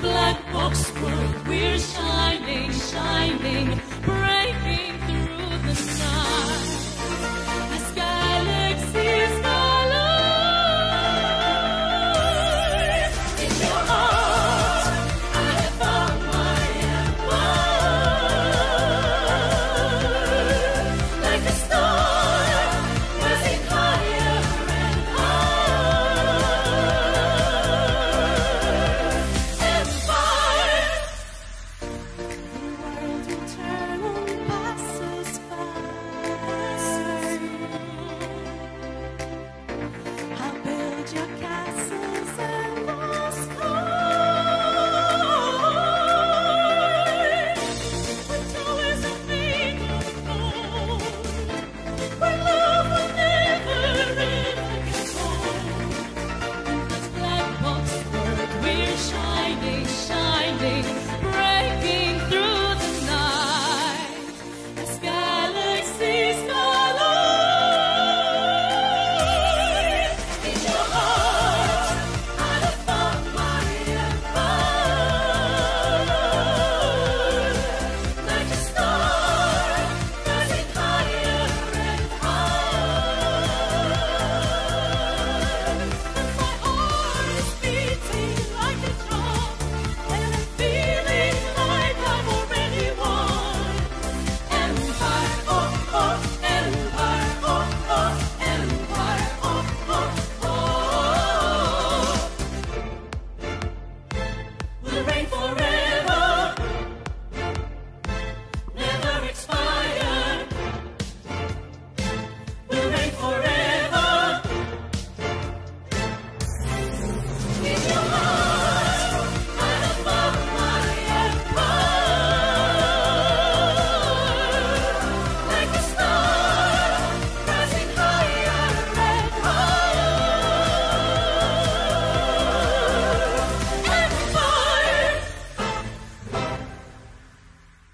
black box world, we're shining, shining, bright.